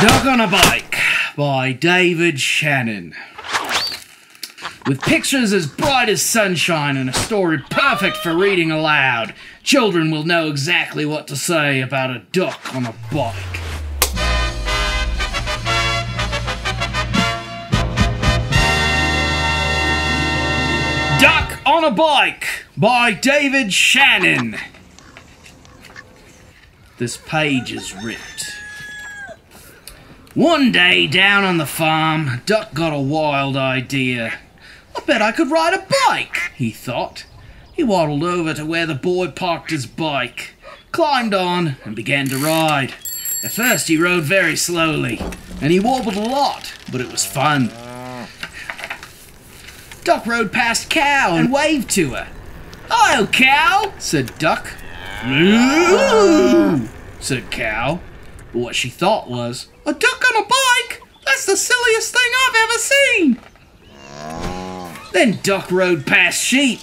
Duck on a Bike by David Shannon. With pictures as bright as sunshine and a story perfect for reading aloud, children will know exactly what to say about a duck on a bike. Duck on a Bike by David Shannon. This page is ripped. One day down on the farm, Duck got a wild idea. I bet I could ride a bike, he thought. He waddled over to where the boy parked his bike, climbed on, and began to ride. At first, he rode very slowly, and he wobbled a lot, but it was fun. Duck rode past Cow and waved to her. Hello, Cow, said Duck. Moo, said Cow. What she thought was, a duck on a bike? That's the silliest thing I've ever seen. Then Duck rode past Sheep.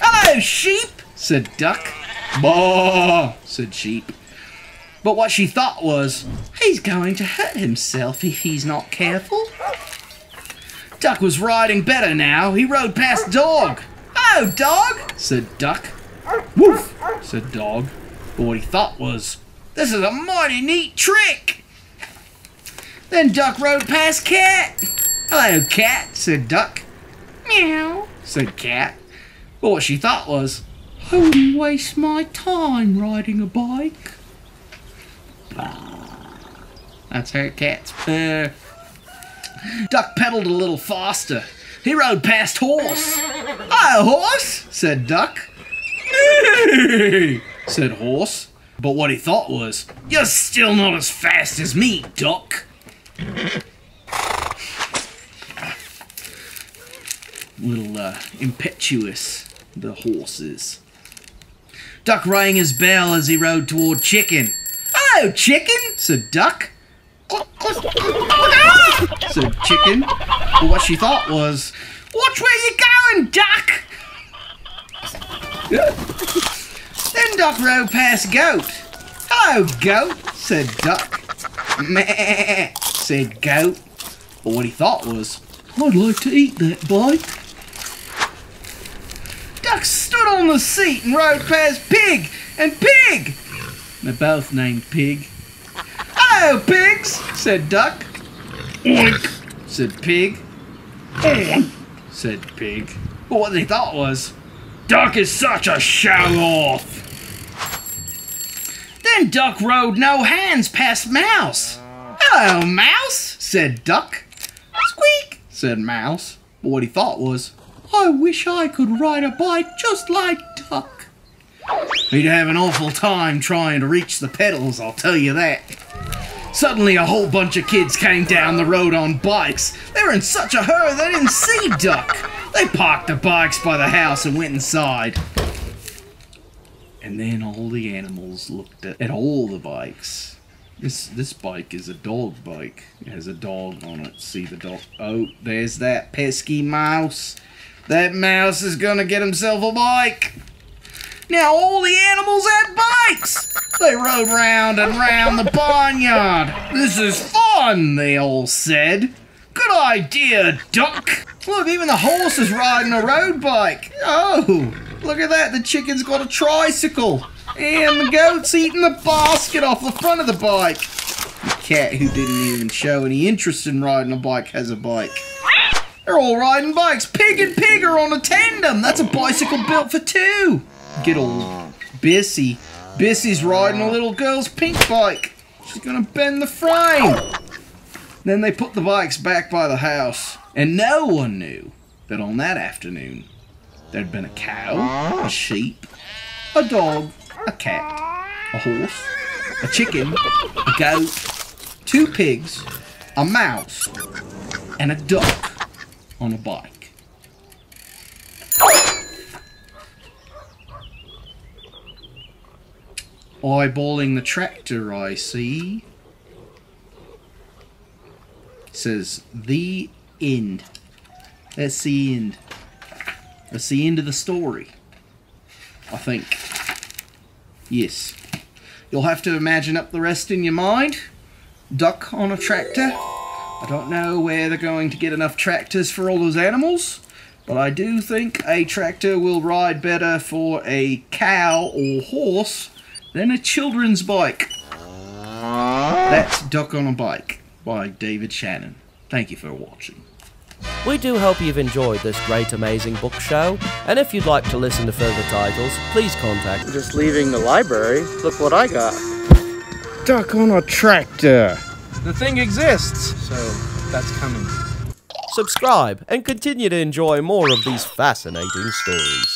Hello, Sheep, said Duck. Baa, said Sheep. But what she thought was, he's going to hurt himself if he's not careful. Duck was riding better now. He rode past Dog. Oh, Dog, said Duck. Woof, said Dog. But what he thought was, this is a mighty neat trick. Then Duck rode past Cat. Hello, Cat, said Duck. Meow, said Cat. But what she thought was, I wouldn't waste my time riding a bike. That's her cat's purr. Duck pedaled a little faster. He rode past Horse. Hi, Horse, said Duck. said Horse. But what he thought was, You're still not as fast as me, Duck. Little uh, impetuous, the horses. Duck rang his bell as he rode toward Chicken. Hello, Chicken, said Duck. said Chicken. But what she thought was, Watch where you're going, Duck! Then Duck rode past Goat. Hello, Goat, said Duck. Meh, said Goat. But what he thought was, I'd like to eat that bike. Duck stood on the seat and rode past Pig and Pig. They're both named Pig. Hello, pigs, said Duck. Oink, said Pig. Oink, said Pig. But what they thought was, Duck is such a show off. Duck rode no hands past Mouse. Hello, Mouse, said Duck. Squeak, said Mouse. But what he thought was, I wish I could ride a bike just like Duck. He'd have an awful time trying to reach the pedals, I'll tell you that. Suddenly, a whole bunch of kids came down the road on bikes. They were in such a hurry they didn't see Duck. They parked the bikes by the house and went inside. And then all the animals looked at, at all the bikes. This this bike is a dog bike. It has a dog on it. See the dog? Oh, there's that pesky mouse. That mouse is gonna get himself a bike. Now all the animals had bikes. They rode round and round the barnyard. This is fun, they all said. Good idea, Duck. Look, even the horse is riding a road bike. Oh, look at that. The chicken's got a tricycle. And the goat's eating the basket off the front of the bike. The cat, who didn't even show any interest in riding a bike, has a bike. They're all riding bikes. Pig and Pig are on a tandem. That's a bicycle built for two. Get old Bissy. Bissy's riding a little girl's pink bike. She's gonna bend the frame. Then they put the bikes back by the house, and no one knew that on that afternoon there'd been a cow, ah. a sheep, a dog, a cat, a horse, a chicken, a goat, two pigs, a mouse, and a duck on a bike. Eyeballing the tractor, I see. says the end. That's the end. That's the end of the story. I think. Yes. You'll have to imagine up the rest in your mind. duck on a tractor. I don't know where they're going to get enough tractors for all those animals, but I do think a tractor will ride better for a cow or horse than a children's bike. That's Duck on a Bike by David Shannon. Thank you for watching. We do hope you've enjoyed this great, amazing book show, and if you'd like to listen to further titles, please contact. Just leaving the library. Look what I got. Duck on a tractor. The thing exists, so that's coming. Subscribe and continue to enjoy more of these fascinating stories.